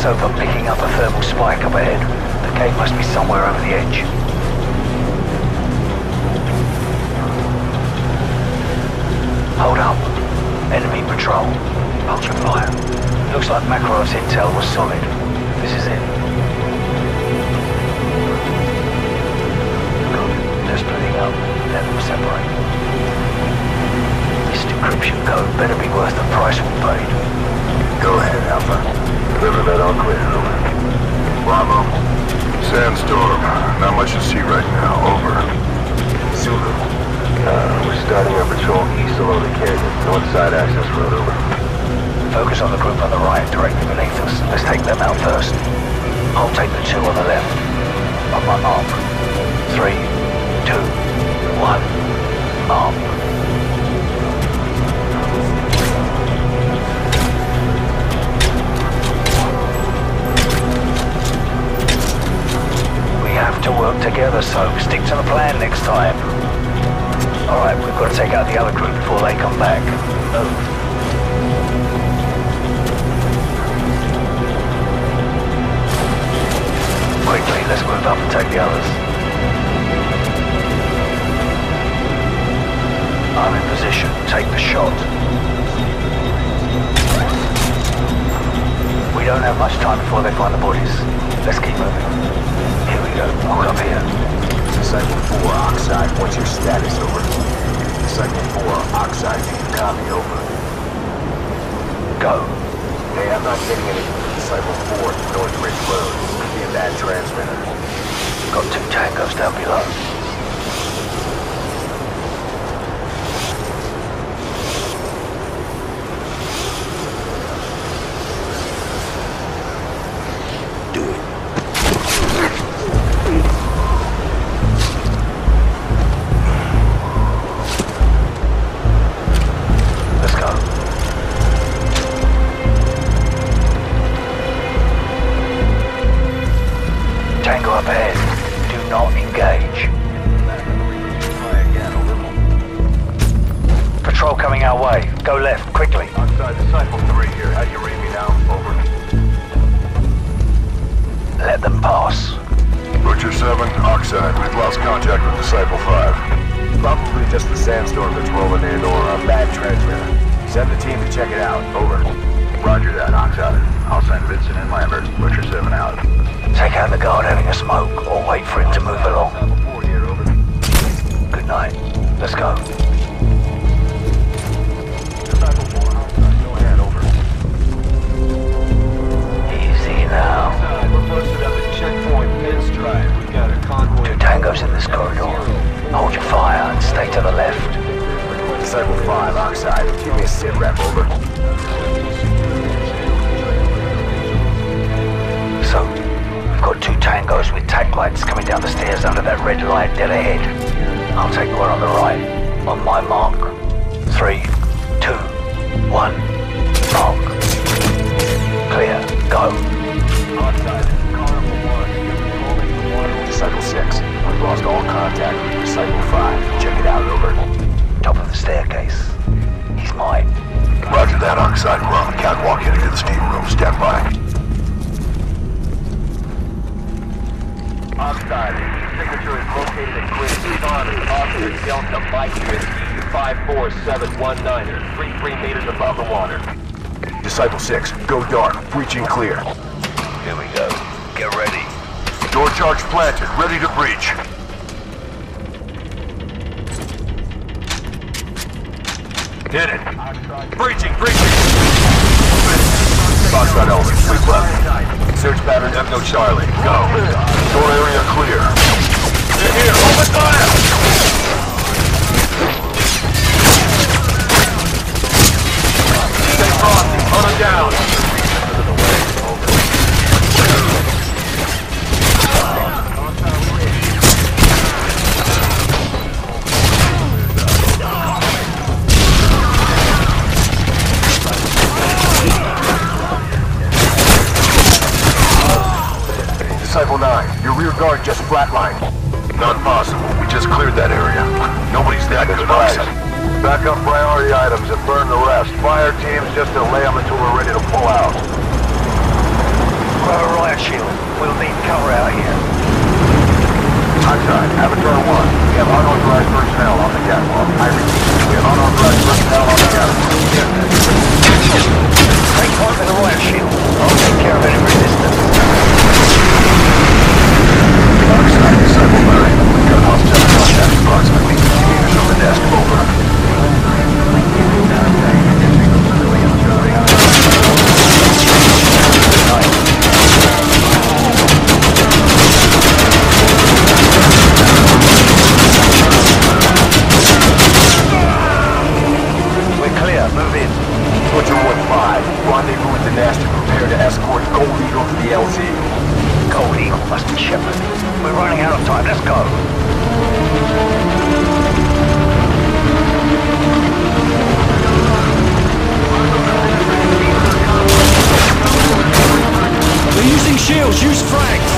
Soap picking up a thermal spike up ahead. The gate must be somewhere over the edge. Hold up. Enemy patrol. Ultra fire. Looks like Makarov's intel was solid. This is it. Good. They're splitting up. Let them separate. This decryption code better be worth the price we paid. Go ahead, Alpha. That all clear. Bravo. Sandstorm. Not much to see right now. Over. Zulu. Uh, we're starting our patrol east along the canyon. North side access road. Over. Focus on the group on the right, directly beneath us. Let's take them out first. I'll take the two on the left. On my mark. Three, two, one, mark. Work so stick to the plan next time. Alright, we've got to take out the other group before they come back. Move. Quickly, let's move up and take the others. I'm in position. Take the shot. We don't have much time before they find the bodies. Let's keep moving. Up here. Disciple 4, Oxide. What's your status? Over. Disciple 4, Oxide. Do you copy? Over. Go. Hey, I'm not getting anything from Disciple 4 North Ridge Road. Could be a bad transmitter. Got two tangos down below. 7, We've lost contact with Disciple 5. Probably just the sandstorm that's rolling in or a bad transmitter. Send the team to check it out. Over. Roger that, Oxide. I'll send Vincent and Lambert. Butcher 7 out. Take out the guard having a smoke, or wait for him to move along. Disciple 4 here, over. Good night. Let's go. Over. So, we've got two tangos with tac lights coming down the stairs under that red light dead ahead. I'll take the one on the right. On my mark. 5, Oscar Delta Mike Whiskey 54719er, 33 meters above the water. Disciple 6, go dark. Breaching clear. Here we go. Get ready. Door charge planted. Ready to breach. Hit it. Breaching, breaching. Foxtrot element, sleep left. Search pattern Echo Charlie. Go. Door area clear. They're here. Open fire! Rear guard just flatlined. Not possible. We just cleared that area. Nobody's that good, Oxide. Back up priority items and burn the rest. Fire teams just delay them until we're ready to pull out. Grab a riot shield. We'll need cover out here. Oxide, Avatar 1, we have unauthorized personnel on the catwalk. I repeat, we have unauthorized personnel shields. Use frags.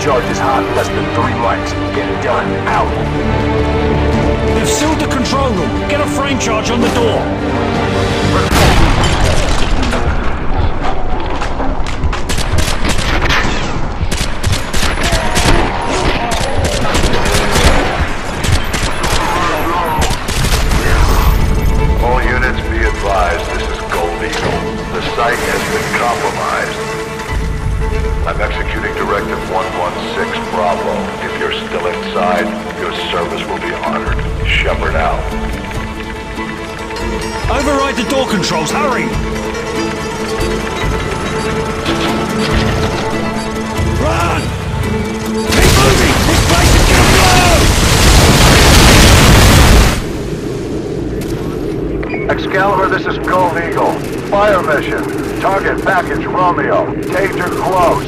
Charge is hot. Less than three likes. Get it done. Out. They've sealed the control room. Get a frame charge on the door. All units be advised, this is Gold Eagle. The site has been compromised. I'm executing directive 116 Bravo. If you're still inside, your service will be honored. Shepherd out. Override the door controls, hurry! Run! Keep moving! This place is gonna blow! Excalibur, this is Gold Eagle. Fire mission. Target package Romeo. Danger close.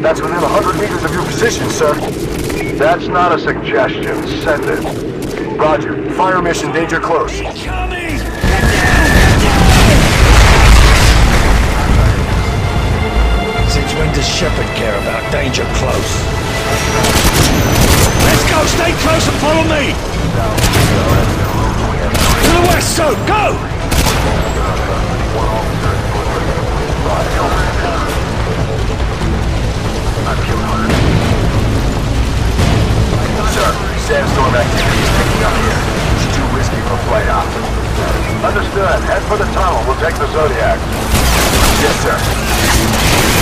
That's within 100 meters of your position, sir. That's not a suggestion. Send it. Roger. Fire mission, danger close. Since when does Shepherd care about danger close? Let's go! Stay close and follow me! To the west, so go! Sir, sandstorm activity picking up here. It's too risky for. Understood. Head for the tunnel. We'll take the Zodiac. Yes, sir.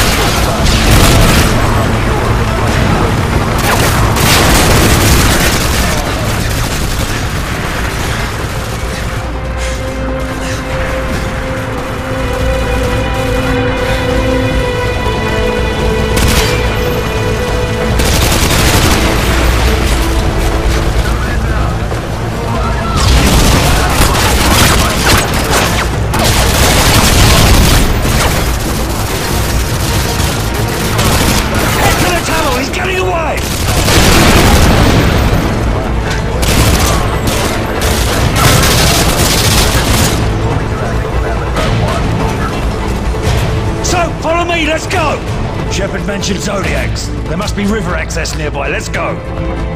Mentioned Zodiacs. There must be river access nearby, let's go!